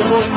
I'm